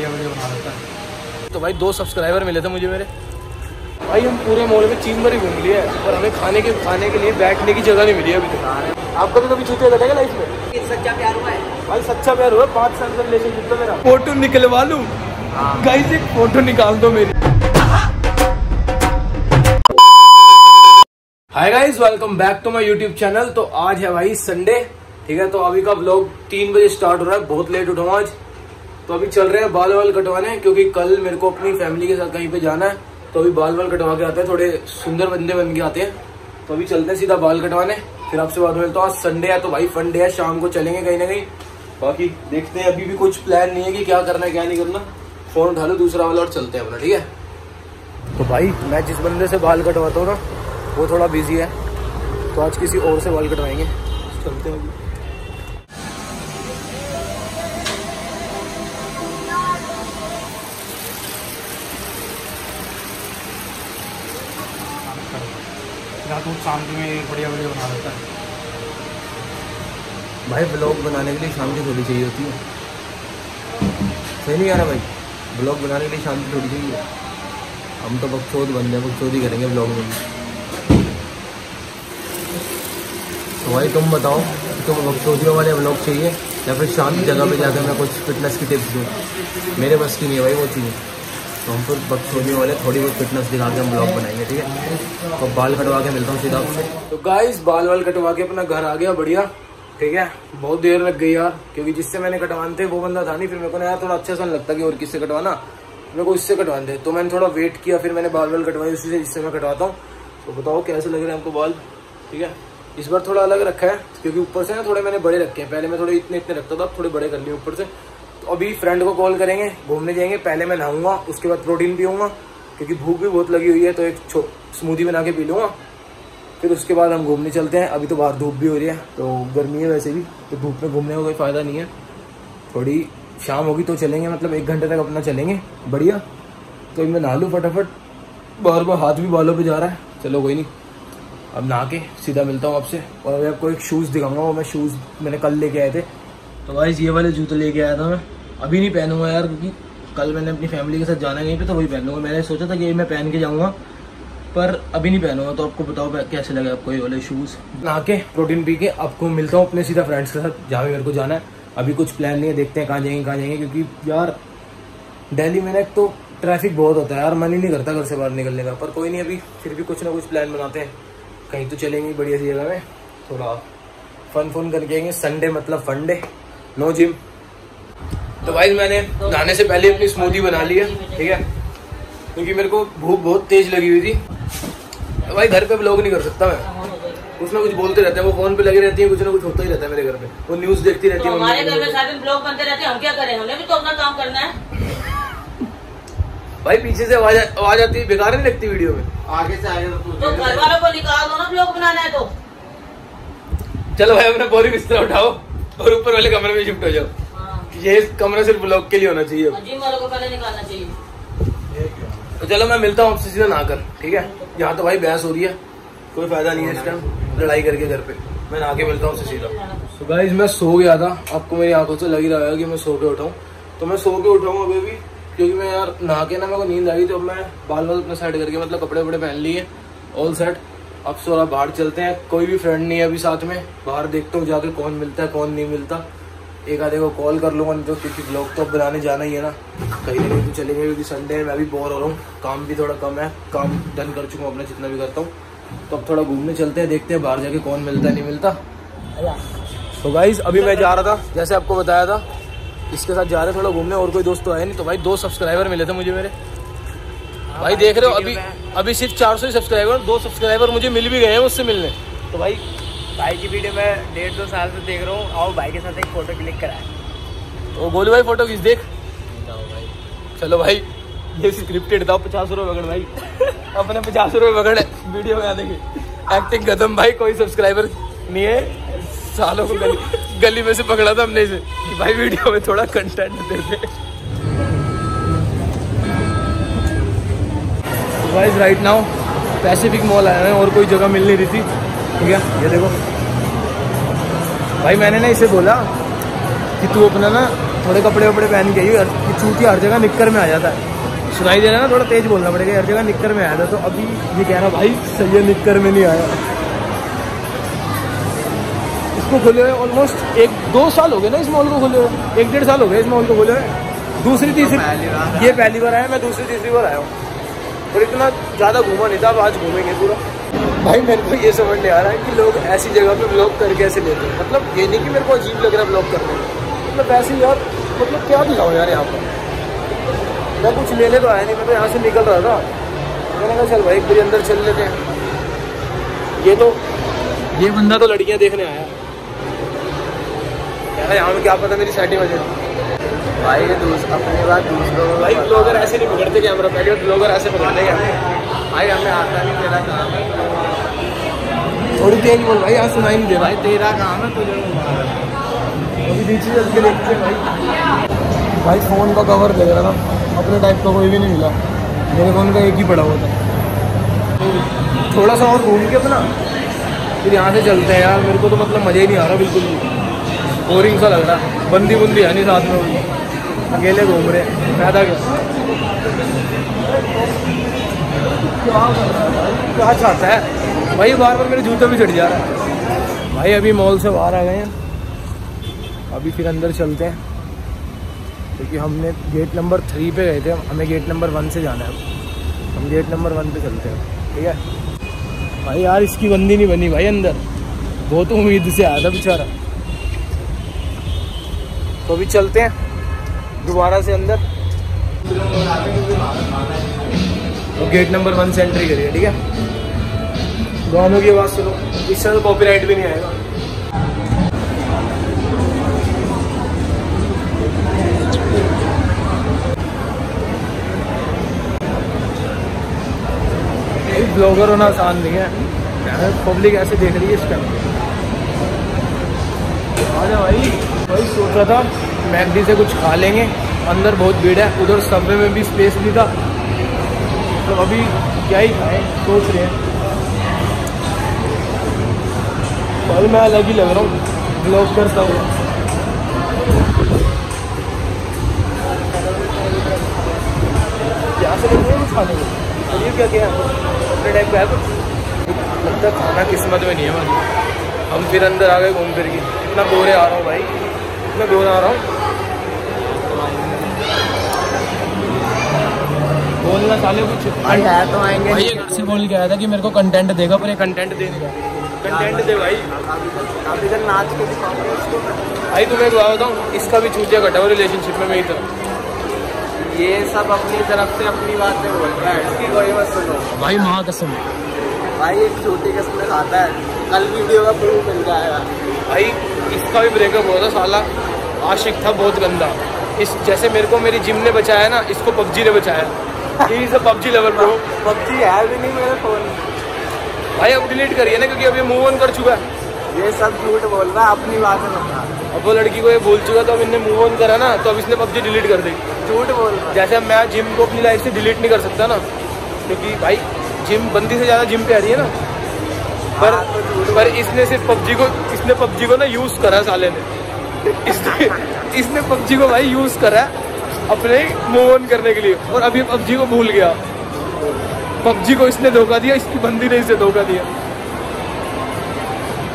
बढ़िया वीडियो बना देता है। तो भाई दो सब्सक्राइबर मिले थे मुझे मेरे। भाई हम पूरे मॉल में चीज़ भर ही घूम लिए पर हमें खाने के खाने के लिए बैठने की जगह नहीं मिली अभी तक। आपका भी कभी चूतिया कटेगा लाइफ में? सच्चा प्यार हुआ है। भाई सच्चा प्यार हुआ पाँच साल का रिलेशनशिप था मेरा। फ़ोटो निकलवा लूँ? गाइस एक फ़ोटो निकाल दो मेरी। Hi guys welcome back to my YouTube channel तो आज है भाई संडे ठीक है? तो अभी का व्लॉग तीन बजे स्टार्ट हो रहा है बहुत लेट उठाऊँ आज। तो अभी चल रहे हैं बाल वाल कटवाने क्योंकि कल मेरे को अपनी फैमिली के साथ कहीं पे जाना है तो अभी बाल वाल कटवा के आते हैं थोड़े सुंदर बंदे बन के आते हैं। तो अभी चलते हैं सीधा बाल कटवाने फिर आपसे बात मिलता हूँ। आज संडे है तो भाई फन डे है शाम को चलेंगे कहीं ना कहीं। बाकी देखते हैं अभी भी कुछ प्लान नहीं है कि क्या करना है क्या नहीं करना। फ़ोन उठा लो दूसरा वाला और चलते हैं अपना ठीक है? तो भाई मैं जिस बंदे से बाल कटवाता हूँ ना वो थोड़ा बिज़ी है। तो आज किसी और से बाल कटवाएँगे। चलते हैं अभी यहाँ तो शाम में बढ़िया वीडियो बना देता है। भाई ब्लॉग बनाने के लिए शांति थोड़ी चाहिए होती है। सही नहीं आ रहा भाई? ब्लॉग बनाने के लिए शांति थोड़ी चाहिए। हम तो बकचोद बन जाए बकचोद ही करेंगे ब्लॉग में। तो भाई, तुम बताओ कि तुम बकचोदियों वाले ब्लॉग चाहिए या फिर शांत जगह पे जाकर मैं कुछ फिटनेस की टिप्स दूँ? मेरे बस की नहीं है भाई, वो चीज़ें तो हम फिर बकचोदियों वाले थोड़ी बहुत फिटनेस दिखा के हम ब्लॉग बनाएँगे, ठीक है? तो बाल कटवा के मिलता हूँ सीधा। आपसे तो गाइस बाल वाल कटवा के अपना घर आ गया, बढ़िया, ठीक है? बहुत देर लग गई यार, क्योंकि जिससे मैंने कटवाने थे, वो बंदा था नहीं, फिर मेरे को यार थोड़ा अच्छा सा लगता कि और किससे कटवाना। मेरे को इससे कटवाने थे तो मैंने थोड़ा वेट किया, फिर मैंने बाल वाल कटवाई उसी से, जिससे मैं कटवाता हूँ। तो बताओ कैसे लग रहे हैं हमको बाल, ठीक है? इस बार थोड़ा अलग रखा है, क्योंकि ऊपर से ना थोड़े मैंने बड़े रखे हैं, पहले मैं थोड़े इतने इतने रखता था, अब थोड़े बड़े कर लिए ऊपर से। तो अभी फ्रेंड को कॉल करेंगे, घूमने जाएँगे, पहले मैं नहाऊँगा, उसके बाद प्रोटीन पीऊँगा, क्योंकि भूख भी बहुत लगी हुई है तो एक स्मूदी बना के पी लूँगा। फिर उसके बाद हम घूमने चलते हैं, अभी तो बाहर धूप भी हो रही है तो गर्मी है वैसे भी तो धूप में घूमने का कोई फ़ायदा नहीं है। थोड़ी शाम होगी तो चलेंगे मतलब एक घंटे तक अपना चलेंगे, बढ़िया। तो मैं नहा लूँ फटाफट बार बार हाथ भी बालों पे जा रहा है, चलो कोई नहीं। अब नहा के सीधा मिलता हूँ आपसे, और अभी आपको एक शूज़ दिखाऊँगा, वो मैं शूज़ मैंने कल लेके आए थे। तो भाई ये वाले जूते लेके आया था मैं। अभी नहीं पहनूँगा यार, क्योंकि कल मैंने अपनी फैमिली के साथ जाना कहीं पे तो वही पहनूँगा। मैंने सोचा था कि मैं पहन के जाऊँगा, पर अभी नहीं पहनूँगा। तो आपको बताओ कैसे लगे आपको ये वाले शूज़ नहा के प्रोटीन पी के आपको मिलता हूँ अपने सीधा फ्रेंड्स के साथ, जहाँ भी मेरे को जाना है। अभी कुछ प्लान नहीं है, देखते हैं कहाँ जाएँगे कहाँ जाएँगे, क्योंकि यार, दिल्ली में ना तो ट्रैफ़िक बहुत होता है यार, मन ही नहीं करता घर से बाहर निकलने का। पर कोई नहीं, अभी फिर भी कुछ ना कुछ प्लान बनाते हैं। कहीं तो चलेंगे बढ़िया सी जगह में, थोड़ा फन फन करके आएँगे। संडे मतलब फंडे नो जिम तो भाई मैंने नहाने से पहले अपनी स्मूदी बना ली है ठीक है? क्योंकि मेरे को भूख बहुत तेज लगी हुई थी। तो भाई घर पे ब्लॉग नहीं कर सकता मैं। कुछ ना कुछ बोलते रहते हैं वो फ़ोन पे लगे रहती है कुछ ना कुछ होता ही रहता है मेरे घर पे। वो न्यूज़ देखती रहती तो है हमारे घर में सारे ब्लॉग बनते रहते हैं हम क्या करें? हमें भी तो अपना काम करना है। भाई पीछे से आवाज़ आवाज़ आती है बेकार नहीं लगती वीडियो में? आगे से आगे तो तो घर वालों को निकाल दो ना ब्लॉग बनाना है तो। चलो भाई अपना बोरी बिस्तर उठाओ। और ऊपर वाले कमरे में शिफ्ट हो जाओ। हाँ, ये कमरा सिर्फ़ ब्लॉग के लिए होना चाहिए। वालों को पहले निकालना चाहिए। तो चलो मैं मिलता हूँ आपसे सीधा नहाकर ठीक है? यहाँ तो भाई बहस हो रही है। कोई फ़ायदा नहीं है इस टाइम लड़ाई करके घर पे। मैं नहा के मिलता हूँ सीधा। तो गाइज़ मैं सो गया था। आपको मेरी आँखों से लग ही रहा है कि मैं सो के उठाऊँ तो मैं सो के उठाऊँ अभी भी क्योंकि मैं यार नहा के ना मेरे को नींद आई तो अब मैं बाल बाल अपने साइड करके मतलब कपड़े वपड़े पहन लिए ऑल सेट अब थोड़ा बाहर चलते हैं, कोई भी फ्रेंड नहीं है अभी साथ में, बाहर देखता हूँ जाके कौन मिलता है, कौन नहीं मिलता। एक आधे को कॉल कर लूँगा नहीं तो क्योंकि ब्लॉग तो अब बनाने जाना ही है ना। कहीं ना कहीं तो चलेंगे क्योंकि संडे है, मैं भी बोर हो रहा हूँ। काम भी थोड़ा कम है, काम डन कर चुका हूँ, अपना जितना भी करता हूँ। तो अब थोड़ा घूमने चलते हैं, देखते हैं बाहर जाके कौन मिलता है, नहीं मिलता। तो गाइज़ अभी मैं जा रहा था, जैसे आपको बताया था, इसके साथ जा रहे थोड़ा घूमने, और कोई दोस्त तो आए नहीं तो भाई दो सब्सक्राइबर मिले थे मुझे मेरे। भाई देख रहे हो अभी अभी सिर्फ़ चार सौ सब्सक्राइबर दो सब्सक्राइबर मुझे मिल भी गए हैं उससे मिलने। तो भाई भाई की वीडियो मैं डेढ़ दो साल से देख रहा हूँ और भाई के साथ एक फ़ोटो क्लिक कराए। तो बोलो भाई फ़ोटो खींच देख। चलो भाई ये स्क्रिप्टेड था पचास रुपये पकड़ भाई। अपने पचास रुपये पकड़ वीडियो में की एक्टिंग खत्म भाई कोई सब्सक्राइबर नहीं है। सालों को गली गली में से पकड़ा था हमने इसे। कि भाई वीडियो में थोड़ा कंटेंट दे दे guys right now Pacific Mall आया है और कोई जगह मिल नहीं रही थी। ठीक है ये देखो। भाई मैंने ना इसे बोला कि तू अपना ना थोड़े कपड़े वपड़े पहन के आई कि हर जगह निक्कर में आ जाता है। सुनाई दे रहा है ना थोड़ा तेज बोलना पड़ेगा हर जगह निक्कर में आया था तो अभी ये कह रहा भाई सही है निक्कर में नहीं आया। इसको खोले हुए ऑलमोस्ट एक दो साल हो गए ना इस मॉल को खोले हुए। एक डेढ़ साल हो गए इस मॉल को खोले हुए। दूसरी तीसरी ये पहली बार आया मैं दूसरी तीसरी बार आया हूँ। और इतना ज़्यादा घूमा नहीं था, अब आज घूमेंगे पूरा। भाई, मेरे को ये समझ नहीं आ रहा है कि लोग ऐसी जगह पे ब्लॉग कर कैसे लेते हैं। मतलब ये नहीं कि मेरे को अजीब लग रहा है ब्लॉग करने में। मतलब वैसे यार मतलब क्या दिखाऊँ यार यहाँ पर? मैं कुछ लेने तो आया नहीं, मैं तो यहाँ से निकल रहा था। मैंने कहा, चल भाई मेरे अंदर चल लेते हैं। ये तो ये बंदा तो लड़कियाँ देखने आया। यार, यहाँ क्या पता मेरी सेटिंग हो भाई ये दूस अपनी बात दूसरों भाई ब्लॉगर ऐसे नहीं पकड़ते कैमरा पहले ब्लॉगर ऐसे पकड़ते क्या? भाई हमें आता नहीं तेरा काम है। थोड़ी तेज बोल भाई यहाँ सुनाई नहीं दे भाई तेरा काम है तुझे अभी नीचे चल के देखते हैं भाई। भाई फ़ोन का कवर दे रहा ना अपने टाइप का कोई भी नहीं मिला। मेरे फ़ोन का एक ही पड़ा हुआ था। थोड़ा सा और घूम के अपना। फिर यहाँ से चलते हैं यार मेरे को तो मतलब मज़ा ही नहीं आ रहा बिल्कुल बोरिंग सा लग रहा। बंदी बुंदी है नहीं साथ में। अकेले घूम रहे फ़ायदा क्या क्या चाहता है? भाई बार बार मेरे जूते भी चढ़ जा रहा है। भाई, अभी मॉल से बाहर आ गए हैं। अभी फिर अंदर चलते हैं। क्योंकि हमने गेट नंबर थ्री पे गए थे। हमें गेट नंबर वन से जाना है। हम गेट नंबर वन पे चलते हैं। ठीक है? भाई, यार, इसकी बंदी नहीं बनी भाई अंदर। बहुत उम्मीद से आया था बेचारा। तो अभी चलते हैं। दोबारा से अंदर। तो गेट नंबर वन से एंट्री करिए, ठीक है? गानों की आवाज़ सुनो। इससे तो कॉपीराइट भी नहीं आएगा। ब्लॉगर होना आसान नहीं है। पब्लिक ऐसे देख रही है इस टाइम भाई। वही सोच रहा था मैगडी से कुछ खा लेंगे। अंदर बहुत भीड़ है। उधर सबवे में भी स्पेस नहीं था। तो अभी क्या ही खाएँ, सोच रहे हैं। भाई मैं अलग ही लग रहा हूँ। ब्लॉग करता हूँ। से कुछ खाने को। खाना किस्मत में नहीं है हमारी हम फिर अंदर आ गए घूम फिर के। इतना बोरे आ रहा हूँ भाई। इतना बोरे आ रहा हूँ। बोलना चाले कुछ? भाई है तो आएँगे। भाई ये घर से बोल के आया था कि मेरे को कंटेंट देगा पर ये कंटेंट दे कंटेंट दे भाई। अभी तक नाच के भाई तुम्हें एक बात बताऊँ इसका भी चूतिया कटा हुआ रिलेशनशिप में मेरी तरफ़। ये सब अपनी तरफ़ से अपनी बातें बोल रहा है इसकी कोई मत सुनो। भाई माँ कसम। भाई एक छोटी किस्म खाता है। कल वीडियो का प्रूफ मिल जाएगा। भाई इसका भी ब्रेकअप हुआ था साला। आशिक था बहुत गंदा। इस जैसे मेरे को मेरी जिम ने बचाया ना इसको पबजी ने बचाया। He is PUBG level bro PUBG है भी नहीं मेरे फ़ोन भाई अब डिलीट करिए ना क्योंकि अब ये मूव ऑन कर चुका है। ये सब झूठ बोल रहा है अपनी बातें बता। अब वो लड़की को ये बोल चुका तो अब इनने मूव ऑन करा ना तो अब इसने पबजी डिलीट कर दी। झूठ बोल रहा जैसे मैं जिम को अपनी लाइफ से डिलीट नहीं कर सकता ना क्योंकि भाई जिम बंदी से ज़्यादा जिम पे आ रही है ना। पर हाँ, तो पर इसने सिर्फ़ पबजी को इसने पबजी को ना यूज़ करा साले ने। इसने इसने पबजी को भाई यूज़ करा अपने मूव ऑन करने के लिए। और अभी पबजी को भूल गया। पबजी को इसने धोखा दिया इसकी बंदी ने इसे धोखा दिया।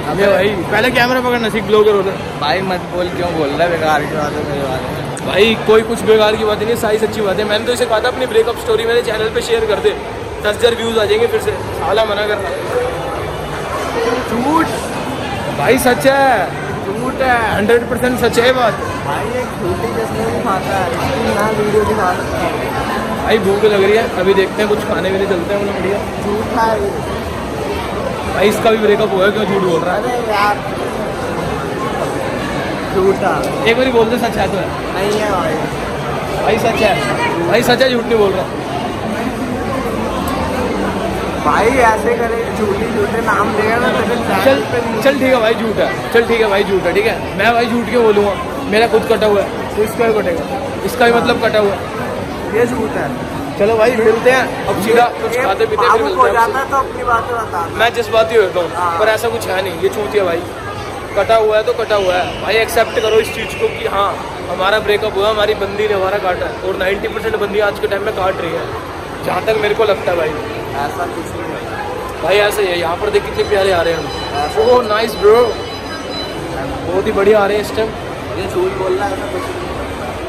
भाई। पहले कैमरा पकड़ना सीख ब्लॉगर होता भाई मत बोल क्यों बोल रहा है? बेकार की बातें मेरे बारे में भाई कोई कुछ बेकार की बात नहीं है सारी सच्ची बात है। मैंने तो इसे कहा था अपनी ब्रेकअप स्टोरी मेरे चैनल पे शेयर कर दे। दस हज़ार व्यूज़ आ जाएँगे फिर से। साला मना कर रहा झूठ। भाई सच है। झूठ है। हंड्रेड परसेंट सच है बात। भाई है ना वीडियो दिखा सकता है भाई भूख लग रही है। अभी देखते हैं कुछ खाने पीने चलते हैं बढ़िया। झूठ है। भाई इसका भी ब्रेकअप हुआ है क्यों झूठ बोल रहा अरे यार झूठा। है एक बार बोल दे सच है तो है। नहीं है भाई। भाई सच है। भाई सच है झूठ नहीं बोल रहा। भाई ऐसे करे झूठी झूठे नाम देगा चल चल ठीक है भाई झूठ है। चल ठीक है भाई झूठ है ठीक है? मैं भाई झूठ के बोलूँगा मेरा खुद कटा हुआ है। तो इसका भी कटेगा। इसका भी मतलब कटा हुआ है। ये झूठ है। चलो भाई मिलते हैं। अब सीधा कुछ खाते पीते फिर मिलते हैं। है तो अपनी बातें बता मैं जज्बाती होता हूँ हाँ। पर ऐसा कुछ है नहीं। ये छूती है भाई। कटा हुआ है तो कटा हुआ है। भाई एक्सेप्ट करो इस चीज़ को कि हाँ हमारा ब्रेकअप हुआ हमारी बंदी ने हमारा काटा है। और 90 परसेंट बंदी आज के टाइम में काट रही है। जहाँ तक मेरे को लगता है भाई। ऐसा कुछ नहीं भाई ऐसे ही है। यहाँ पर देख कितने प्यारे आ रहे हैं हम। ओह नाइस ब्रो बहुत ही बढ़िया आ रहे हैं इस टाइम ये झूठ बोल रहा है है।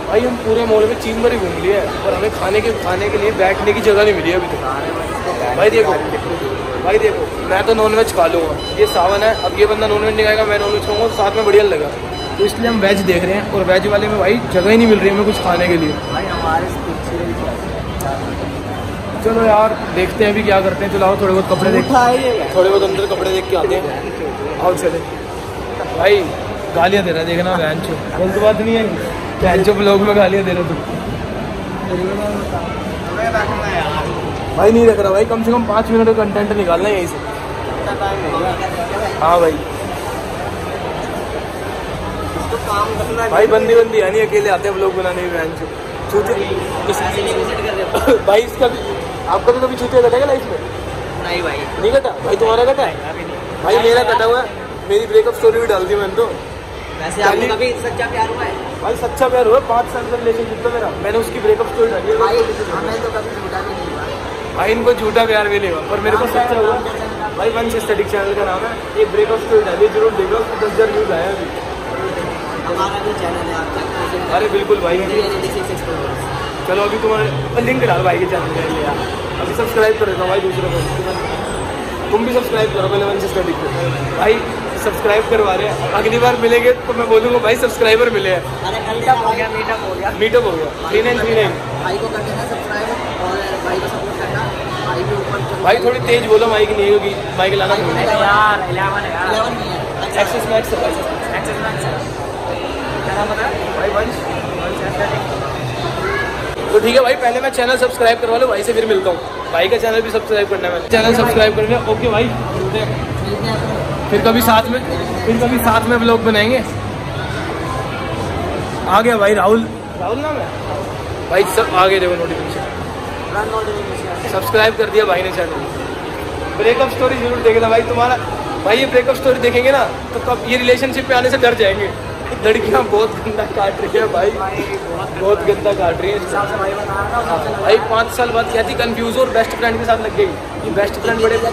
भाई हम पूरे मॉल में चीन भर ही घूम लिए हैं और हमें खाने के खाने के लिए बैठने की जगह नहीं मिली अभी तक. बैठ भाई देखो। भाई देखो. मैं तो नॉन वेज खा लूँगा. ये सावन है अब ये बंदा नॉन वेज नहीं खाएगा मैं नॉनवेज खाऊँगा तो साथ में बढ़िया लगा तो इसलिए हम वेज देख रहे हैं और वेज वाले में भाई जगह ही नहीं मिल रही हमें कुछ खाने के लिए. भाई हमारे चल। यार देखते हैं अभी क्या करते हैं। चलो आओ थोड़े बहुत कपड़े देख। थोड़े बहुत अंदर कपड़े देख के आते हैं। आओ चले। भाई गालियाँ दे रहा है देखना बहन चो। गलत बात नहीं है। बहन चो ब्लॉग में गालियाँ दे रहा तू है यार भाई नहीं रख रहा भाई कम से कम पाँच मिनट का कंटेंट निकालना है यहीं से। हो भाई। तो। भाई बंदी बंदी नहीं अकेले आते हैं ब्लॉग बनाने की बहन चूते भाई इसका आपका तो कभी चूतिया कटेगा लाइफ में नहीं भाई नहीं कटा भाई तुम्हारा कटा है भाई मेरा कटा हुआ है मेरी ब्रेकअप स्टोरी भी डाल दी मैंने तो वैसे आपको कभी सच्चा प्यार हुआ है भाई सच्चा प्यार हुआ पाँच साल का रिलेशनशिप था मेरा मैंने उसकी ब्रेकअप स्टोरी डाली है भाई हमें तो कभी झूठा भी नहीं हुआ भाई इनको झूठा प्यार मिलेगा पर मेरे को सच्चा हुआ भाई स्टडिक चैनल का नाम है ये ब्रेकअप स्टोरी डाली ज़रूर देखो उसको दस हज़ार व्यूज़ आया अभी हमारा चैनल है अरे बिल्कुल भाई चलो अभी तुम्हारे लिंक डाल भाई के चैनल में यार। अभी सब्सक्राइब कर देता हूँ भाई दूसरे को। तुम भी सब्सक्राइब करो पहले वंश स्टडिक को भाई सब्सक्राइब करवा रहे हैं। अगली बार मिलेंगे तो मैं बोलूँगा भाई सब्सक्राइबर मिले हैं। अरे मीटअप हो गया मीटअप हो गया। मीटअप हो गया। थ्री नाइन थ्री नाइन भाई को कर देना सब्सक्राइब और भाई को सपोर्ट करना। भाई भी ऊपर भाई थोड़ी तेज बोलो माइक नहीं होगी। माइक लाना यार एक्सेस मैक्स एक्सेस मैक्स क्या नाम बता भाई वंश तो ठीक है भाई, पहले मैं चैनल सब्सक्राइब करवा लो भाई से फिर मिलता हूँ। भाई का चैनल भी सब्सक्राइब करना है चैनल सब्सक्राइब कर लिया ओके भाई। फिर कभी साथ में, फिर कभी साथ में ब्लॉग बनाएँगे। आ गया भाई राहुल। राहुल नाम है? भाई, सब आगे देखो नोटिफिकेशन सब्सक्राइब कर दिया भाई ने चैनल ब्रेकअप स्टोरी ज़रूर देखना भाई, तुम्हारा भाई ये ब्रेकअप स्टोरी देखेंगे ना तो कब ये रिलेशनशिप पे आने से डर जाएँगे। लड़कियाँ बहुत गंदा काट रही है भाई। बहुत गंदा काट रही है भाई भाई पाँच साल बाद क्या थी कंफ्यूज और बेस्ट फ्रेंड के साथ लग गई। ये बेस्ट फ्रेंड बड़े है।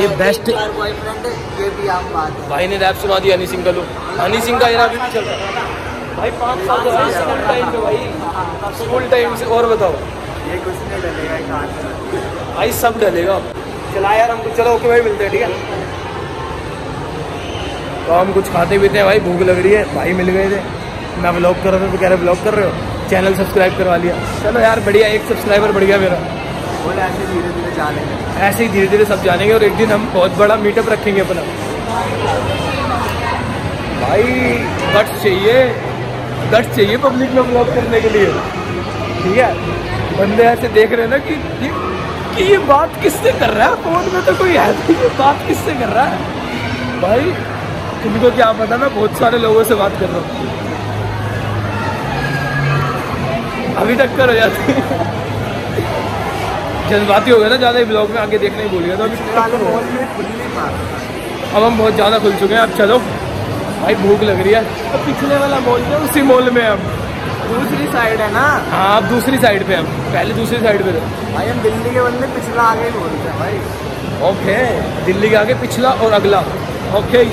ये best- बॉयफ्रेंड ये भी आम बात है। भाई ने रैप सुना दिया हनी सिंह का लो हनी सिंह का एरा भी चल रहा है। भाई पाँच साल स्कूल टाइम पे भाई। स्कूल टाइम से और बताओ। ये कुछ नहीं डलेगा भाई सब डलेगा। चला यार हमको चलो ओके भाई मिलते हैं ठीक है? तो हम कुछ खाते पीते हैं भाई भूख लग रही है भाई मिल गए थे। मैं ब्लॉग कर रहा था तो कह रहे ब्लॉग कर रहे हो? चैनल सब्सक्राइब करवा लिया। चलो यार बढ़िया एक सब्सक्राइबर बढ़ गया मेरा। बोले ऐसे धीरे धीरे जा लेंगे ऐसे ही धीरे धीरे सब जानेंगे और एक दिन हम बहुत बड़ा मीटअप रखेंगे अपना। भाई गट्स चाहिए। गट्स चाहिए पब्लिक में ब्लॉग करने के लिए। ठीक है? बंदे ऐसे देख रहे हैं ना कि ये कि ये बात किससे कर रहा है? फ़ोन में तो कोई है बात किससे कर रहा है? भाई तुमको क्या पता मैं बहुत सारे लोगों से बात कर रहा हूँ। अभी टक्कर हो जाती जज्बाती हो गया ना ज़्यादा ही ब्लॉग में आगे देखने ही भूल गया तो खुली बात अब हम बहुत ज़्यादा खुल चुके हैं। अब चलो भाई भूख लग रही है। तो पिछले वाला मॉल है उसी मॉल में हम। दूसरी साइड है ना? हाँ अब दूसरी साइड पे हम। पहले दूसरी साइड पे थे। भाई हम दिल्ली के बंदे पिछला आगे बोलते हैं भाई। ओके दिल्ली के आगे पिछला और अगला। ओके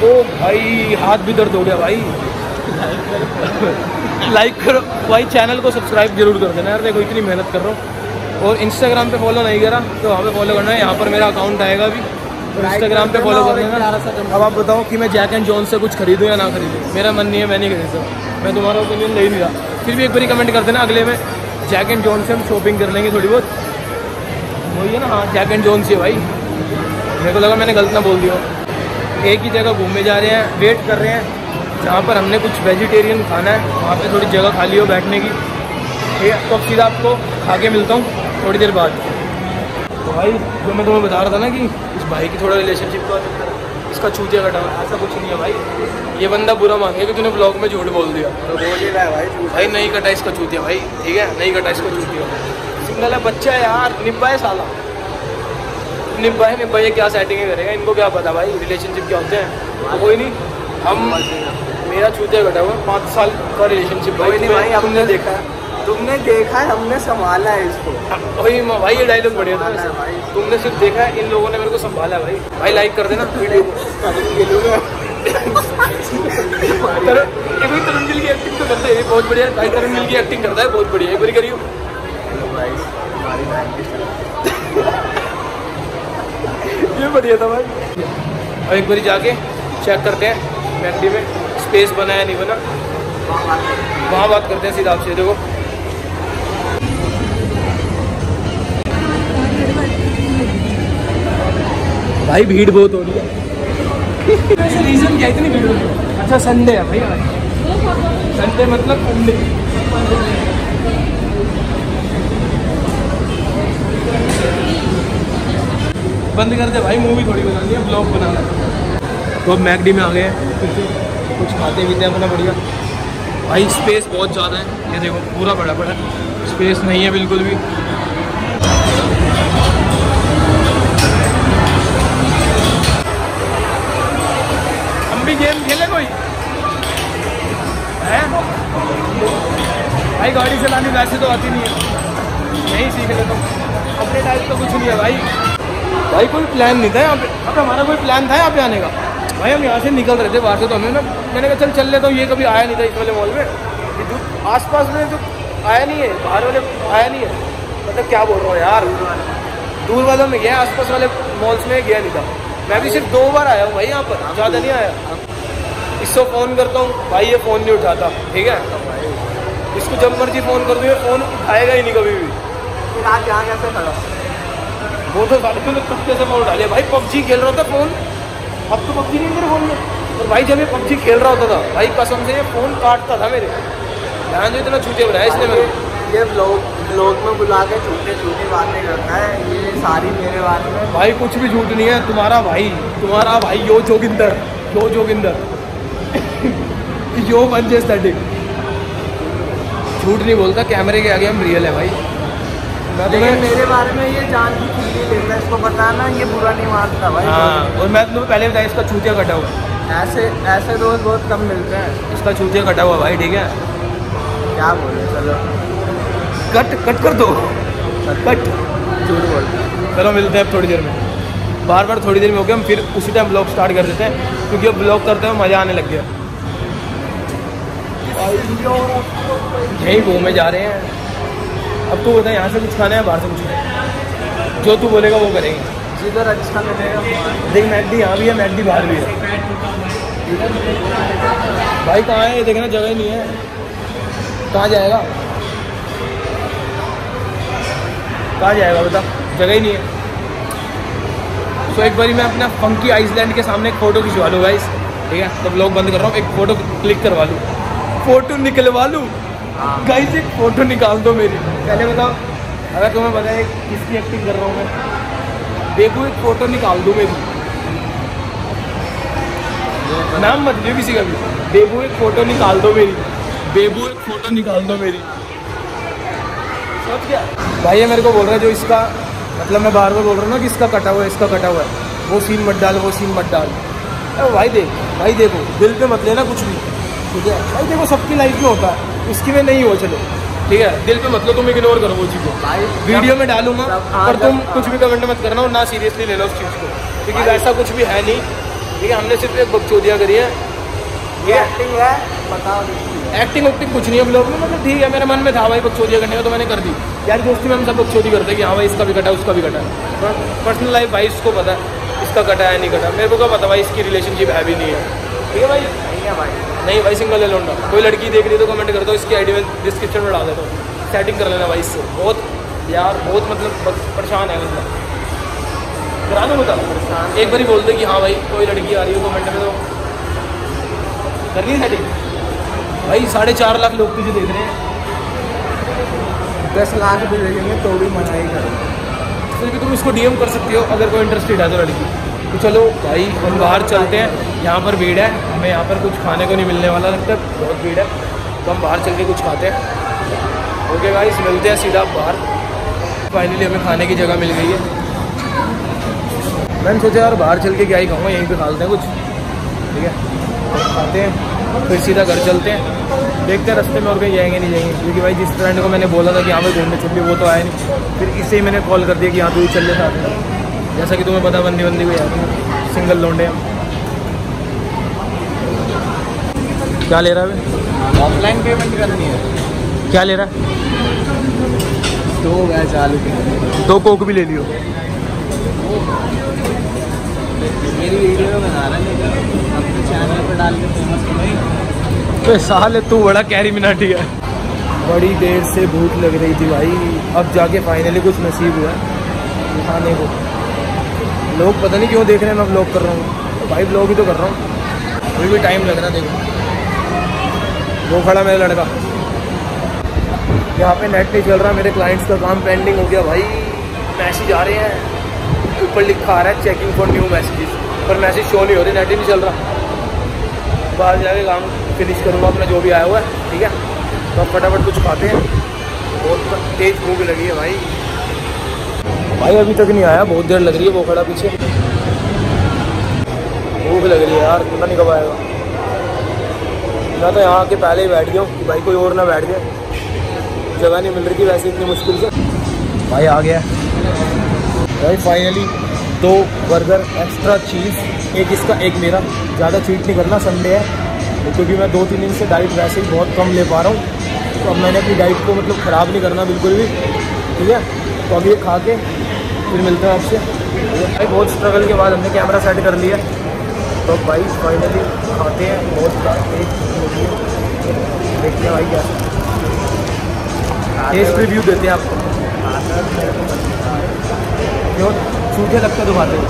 ओ भाई हाथ भी दर्द हो गया भाई। लाइक करो। भाई चैनल को सब्सक्राइब ज़रूर कर देना यार देखो इतनी मेहनत कर रहा हूँ। और इंस्टाग्राम पे फॉलो नहीं करा तो वहाँ पे फॉलो करना है। यहाँ पर मेरा अकाउंट आएगा अभी। और इंस्टाग्राम पे फॉलो कर देना अब आप बताओ कि मैं जैक एंड जॉन से कुछ खरीदूँ या ना खरीदूँ? मेरा मन नहीं है मैं नहीं खरीदता मैं तुम्हारा ओपिनियन ले नहीं रहा। फिर भी एक बार कमेंट कर देना अगले में। जैक एंड जॉन से हम शॉपिंग कर लेंगे थोड़ी बहुत। वही है ना हाँ जैक एंड जॉन से भाई। मेरे को लगा मैंने गलत ना बोल दिया एक ही जगह घूमने जा रहे हैं वेट कर रहे हैं। जहाँ पर हमने कुछ वेजिटेरियन खाना है वहाँ पे थोड़ी जगह खाली हो बैठने की। ठीक है तो अब सीधा आपको खा के मिलता हूँ थोड़ी देर बाद। तो भाई जो मैं तुम्हें बता रहा था ना कि इस भाई की थोड़ा रिलेशनशिप का इसका चूतिया कटा हुआ ऐसा कुछ नहीं है भाई। ये बंदा बुरा मांगे कि तूने ब्लॉग में झूठ बोल दिया। तो बोल ही रहा है भाई भाई नहीं कटा इसका चूतिया भाई ठीक है? नहीं कटा इसका चूतिया। सिंगल है बच्चा है यार निब्बा है साला। निब्बा है निब्बा ये क्या सेटिंग करेगा? इनको क्या पता भाई? रिलेशनशिप क्या होते हैं? तो कोई नहीं। हम मेरा छूते घटा हुआ पाँच साल का रिलेशनशिप कोई नहीं भाई हमने देखा देखा तुमने देखा है हमने संभाला है इसको। वही भाई ये डायलॉग बढ़िया था। है। भाई। तुमने सिर्फ़ देखा है इन लोगों ने मेरे को संभाला है भाई। भाई लाइक कर देना। वीडियो को तर- तरुण गिल की एक्टिंग तो करता है। बहुत बढ़िया भाई तरुण गिल की एक्टिंग करता है। बहुत बढ़िया एक बार करियो। ये बढ़िया था भाई। और एक बार जाके चेक करते हैं मैकडी में स्पेस बना या नहीं बना। वहाँ बात करते हैं सीधा आपसे देखो। भाई भीड़ बहुत हो रही है। रीजन क्या इतनी भीड़ हो रही है? अच्छा संडे है भाई। संडे मतलब संडे बंद कर दे भाई मूवी थोड़ी बनानी है ब्लॉग बनाना है। तो अब मैकडी में आ गए कुछ खाते पीते हैं अपना बढ़िया। भाई स्पेस बहुत ज़्यादा है। ये देखो, पूरा बड़ा बड़ा। स्पेस नहीं है बिल्कुल भी। हम भी गेम खेले कोई? है? भाई, गाड़ी चलानी वैसे तो आती नहीं है। नहीं सीख लेता तो। अपने टाइप तो कुछ नहीं है, भाई। भाई, कोई प्लान नहीं था यहाँ पे। अब हमारा कोई प्लान था यहाँ पे आने का? भाई, हम यहाँ से निकल रहे थे बाहर से तो हमें ना मैंने कहा, चल चल लेता हूँ ये कभी आया नहीं था इस वाले मॉल में। जो आसपास में जो आया नहीं है, बाहर वाले आया नहीं है। मतलब क्या बोल रहा हूँ यार? दूर वालों में गया आस पास वाले मॉल्स में गया नहीं था। मैं भी सिर्फ़ दो बार आया हूँ भाई यहाँ पर, ज़्यादा नहीं आया। इसको फ़ोन करता हूँ, भाई, ये फ़ोन नहीं उठाता, ठीक है? इसको जब मर्ज़ी फ़ोन कर दूँ, ये फ़ोन उठाएगा ही नहीं कभी भी। आज यहाँ कैसे खड़ा वो तो कुत्ते से उठा लिया भाई पबजी खेल रहा था फ़ोन। अब तो पबजी नहीं मेरे फ़ोन में। और भाई जब ये पबजी खेल रहा होता था भाई कसम से ये फ़ोन काटता था मेरे। ध्यान जो इतना छूटे बनाया इसने मेरे ये ब्लॉग ब्लॉग में बुला के छोटी बातें करता है। ये सारी मेरे बारे में भाई कुछ भी झूठ नहीं है। तुम्हारा भाई तुम्हारा भाई यो जोगिंदर। यो जोगिंदर। यो पंचे स्टैटिक झूठ नहीं बोलता कैमरे के आगे हम रियल है भाई। लेकिन मेरे बारे में ये जान की खुली लेता है इसको पता ये बुरा नहीं मानता भाई। हाँ और मैं तुम्हें पहले बताया इसका चूतिया कटा हुआ। ऐसे ऐसे दोस्त बहुत कम मिलते हैं। इसका चूतिया कटा हुआ भाई ठीक है? क्या बोले चलो। कट कट कर दो। कट। झूठ बोलते हैं चलो मिलते हैं थोड़ी देर में। बार बार थोड़ी देर में हो गया हम फिर उसी टाइम ब्लॉग स्टार्ट कर देते हैं क्योंकि अब ब्लॉग करते हुए मज़ा आने लग गया। यही घूमे जा रहे हैं। अब तू बता यहाँ से कुछ खाना है बाहर से कुछ खाना है? जो तू बोलेगा वो करेंगे। जिधर अच्छा मिलेगा। देख मैकडी यहाँ भी है मैकडी बाहर भी है। भाई कहाँ है? ये देखना जगह ही नहीं है। कहाँ जाएगा? कहाँ जाएगा बता? जगह ही नहीं है। तो एक बारी मैं अपना फंकी आइसलैंड के सामने एक फ़ोटो खिंचवा लूँ गाइस ठीक है? तब लोग बंद कर रहा हूँ एक फ़ोटो क्लिक करवा लूँ। फ़ोटो निकलवा लूँ? गाइस एक फ़ोटो निकाल दो मेरी। पहले बताओ अगर तुम्हें पता है किसकी एक्टिंग कर रहा हूँ मैं। देखो एक फ़ोटो निकाल दो मेरी। नाम मत लियो किसी का भी। बेबू एक फ़ोटो निकाल दो मेरी। बेबू एक फ़ोटो निकाल दो मेरी। गया? भाई ये मेरे को बोल रहा है जो इसका मतलब मैं बार बार बोल रहा हूँ ना कि इसका कटा हुआ है इसका कटा हुआ है। वो सीन मत डाल वो सीन मत डाल। अरे भाई देख भाई देखो दिल पे मत लेना कुछ भी। ठीक है? भाई देखो सबकी लाइफ में होता है। उसकी में नहीं हो चलो। ठीक है दिल पे मतलब तुम इग्नोर करो वो चीज़। को वीडियो में डालूँगा हाँ, पर तुम कुछ भी कमेंट मत करना और ना सीरियसली ले लो उस चीज़ को। क्योंकि वैसा कुछ भी है नहीं। ठीक है हमने सिर्फ़ एक बकचोदियाँ करी है। ये एक्टिंग है बताओ एक्टिंग वक्टिंग कुछ नहीं है लोग में मतलब ठीक है मेरे मन में था भाई बकचोदियाँ करने का तो मैंने कर दी। यार दोस्ती में हम सब बकचोदी करते हैं कि हाँ भाई इसका भी कटा उसका भी कटा। पर्सनल लाइफ भाई इसको पता है इसका कटा है नहीं कटा। मेरे को क्या पता भाई इसकी रिलेशनशिप है भी नहीं है। ठीक है भाई? नहीं है भाई। नहीं भाई सिंगल है लौंडा कोई लड़की देख रही है तो कमेंट कर दो इसकी आईडी में डिस्क्रिप्शन में डाल देता हूँ सेटिंग कर लेना भाई इससे। बहुत यार बहुत मतलब परेशान है मतलब करा दो बता? एक बार ही बोल दे कि हाँ भाई कोई लड़की आ रही हो कमेंट में तो। कर ली सेटिंग भाई साढ़े चार लाख लोग तुझे देख रहे हैं। दस लाख भी देखेंगे तो भी मना ही करेंगे। फिर भी तुम इसको डीएम कर सकती हो अगर कोई इंटरेस्टेड है तो लड़की। तो चलो भाई, हम बाहर चलते हैं। यहाँ पर भीड़ है। हमें यहाँ पर कुछ खाने को नहीं मिलने वाला लगता। बहुत भीड़ है। तो हम बाहर चल के कुछ खाते हैं। ओके भाई मिलते हैं सीधा बाहर। फाइनली हमें खाने की जगह मिल गई है। मैंने सोचा यार बाहर चल के क्या ही खाऊँगा यहीं पे खा लेते हैं कुछ। ठीक है? तो खाते हैं। फिर सीधा घर चलते हैं। देखते हैं रास्ते में और कहीं जाएँगे, नहीं जाएँगे। क्योंकि भाई, जिस फ्रेंड को मैंने बोला था कि यहाँ पे घूमने चल वो तो आया नहीं। फिर इसे ही मैंने कॉल कर दिया कि यहाँ तो ही चल में जैसा कि तुम्हें पता बंदी बंदी को यार सिंगल लोंडे हम क्या ले रहा है ऑफलाइन पेमेंट करनी है। क्या ले रहा है? दो गए चालू की दो कोक भी ले लियो। मेरी वीडियो बना रहा अपने चैनल पर डाल के फ़ेमस तो साल है तू बड़ा कैरी मिनाटी है। बड़ी देर से भूख लग रही थी भाई। अब जाके फाइनली कुछ नसीब हुआ। खाने को। लोग पता नहीं क्यों देख रहे हैं, मैं ब्लॉग कर रहा हूँ। तो भाई ब्लॉग ही तो कर रहा हूँ। अभी भी टाइम लग रहा है, देखो। वो खड़ा मेरा लड़का। यहाँ पे नेट नहीं चल रहा, मेरे क्लाइंट्स का काम पेंडिंग हो गया। भाई मैसेज आ रहे हैं। ऊपर लिखा आ रहा है चेकिंग फॉर न्यू मैसेजेस पर मैसेज शो नहीं हो रही नेट ही नहीं चल रहा। बाहर जाके काम फिनिश करूँगा, अपना जो भी आया हुआ है, ठीक है? तो फटाफट कुछ खाते हैं। बहुत तेज भूख लगी है, भाई। भाई, अभी तक नहीं आया, बहुत देर लग रही है, वो खड़ा पीछे। भूख लग रही है यार पता नहीं कब आएगा मैं तो यहाँ आके पहले ही बैठ गया हूँ, भाई कोई और ना बैठ गया जगह नहीं मिल रही थी वैसे इतनी मुश्किल से। भाई, आ गया। भाई फाइनली दो बर्गर एक्स्ट्रा चीज़ एक इसका, एक मेरा। ज़्यादा चीट नहीं करना संडे है। क्योंकि मैं दो तीन दिन से डाइट वैसे ही बहुत कम ले पा रहा हूँ। तो अब मैंने अपनी डाइट को मतलब ख़राब नहीं करना बिल्कुल भी, ठीक है? तो अब ये खा के फिर मिलते हैं आपसे। भाई, बहुत स्ट्रगल के बाद हमने कैमरा सेट कर लिया। तो भाई फाइनली खाते हैं, बहुत देखते हैं भाई क्या टेस्ट रिव्यू देते हैं आपको। क्यों? सूखे लगते तो खाते हो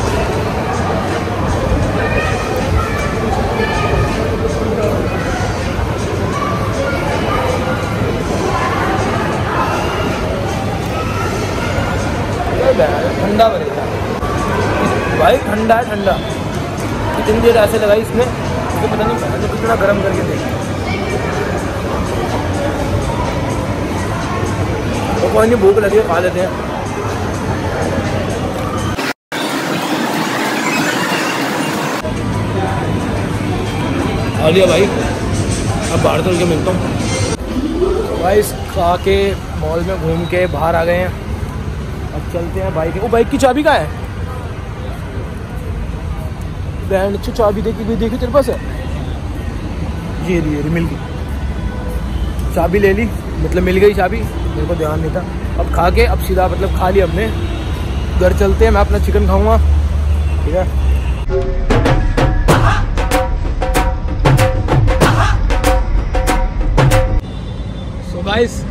ठंडा बनेगा भाई ठंडा है, ठंडा। कितनी देर ऐसे लगाई इसमें मुझे पता नहीं मैंने कितना गर्म करके देखा। तो कोई नहीं, भूख लगी खा लेते हैं। आ लिया भाई। अब बाहर चल के मिलता हूँ। भाई खा के मॉल में घूम के बाहर आ गए हैं। अब चलते हैं बाइक। वो बाइक की चाबी कहाँ है? बैंड से चाबी देखी कोई देखी तेरे पास है? ये रही ये मिल गई। चाबी ले ली मतलब मिल गई चाबी। मेरे को ध्यान नहीं था। अब खा के, अब सीधा मतलब खा लिया हमने। घर चलते हैं, मैं अपना चिकन खाऊँगा। ठीक है?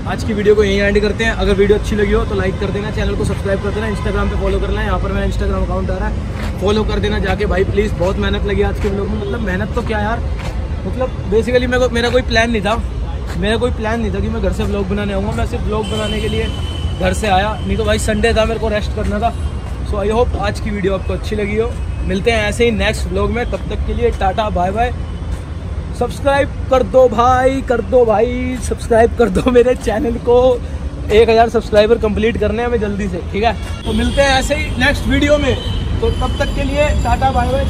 आज की वीडियो को यहीं एंड करते हैं। अगर वीडियो अच्छी लगी हो तो लाइक कर देना चैनल को सब्सक्राइब कर देना इंस्टाग्राम पे फॉलो कर लेना यहाँ पर मेरा इंस्टाग्राम अकाउंट आ रहा है। फॉलो कर देना जाके भाई प्लीज़ बहुत मेहनत लगी आज के ब्लॉग में। मतलब मेहनत तो क्या यार? मतलब बेसिकली मेरे को, मेरा कोई प्लान नहीं था। मेरा कोई प्लान नहीं था कि मैं घर से ब्लॉग बनाने आऊँगा। मैं सिर्फ़ ब्लॉग बनाने के लिए घर से आया। नहीं तो भाई संडे था मेरे को रेस्ट करना था। सो आई होप आज की वीडियो आपको अच्छी लगी हो। मिलते हैं ऐसे ही नेक्स्ट ब्लॉग में। तब तक के लिए टाटा बाय बाय सब्सक्राइब कर दो भाई, कर दो भाई, सब्सक्राइब कर दो मेरे चैनल को। एक हज़ार सब्सक्राइबर कंप्लीट करने हमें जल्दी से, ठीक है? तो मिलते हैं ऐसे ही नेक्स्ट वीडियो में। तो तब तक के लिए टाटा बाय बाय